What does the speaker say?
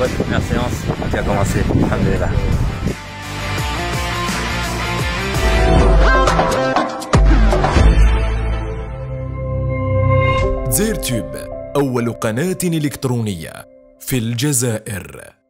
Ouais, première séance qui a commencé. Alhamdulillah. زير تيوب أول قناة إلكترونية في الجزائر